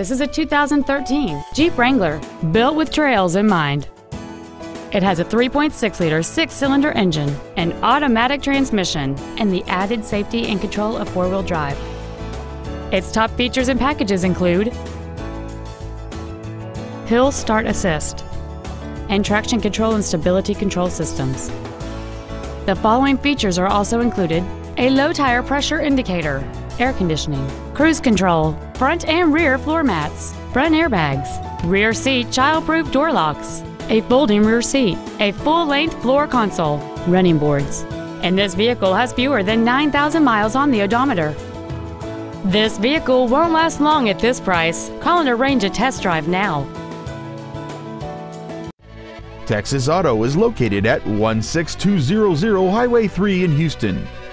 This is a 2013 Jeep Wrangler, built with trails in mind. It has a 3.6 liter six cylinder engine, an automatic transmission, and the added safety and control of four wheel drive. Its top features and packages include Hill Start Assist and traction control and stability control systems. The following features are also included a low tire pressure indicator, air conditioning, cruise control, front and rear floor mats, front airbags, rear seat child-proof door locks, a folding rear seat, a full-length floor console, running boards. And this vehicle has fewer than 9,000 miles on the odometer. This vehicle won't last long at this price. Call and arrange a test drive now. Texas Auto is located at 16200 Highway 3 in Houston.